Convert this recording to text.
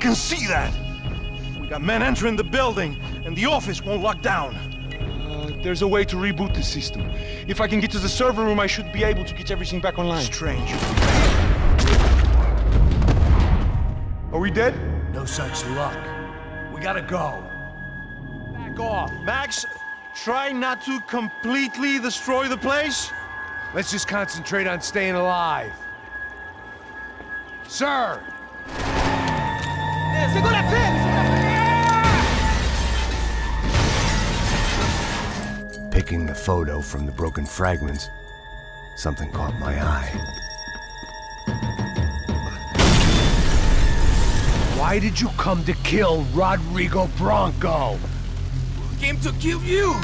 can see that. We got men entering the building, and the office won't lock down. Uh, there's a way to reboot the system. If I can get to the server room, I should be able to get everything back online. Strange. Are we dead? No such luck. We gotta go. Back off. Max, try not to completely destroy the place. Let's just concentrate on staying alive. Sir! Picking the photo from the broken fragments, something caught my eye. Why did you come to kill Rodrigo Branco? Came to kill you!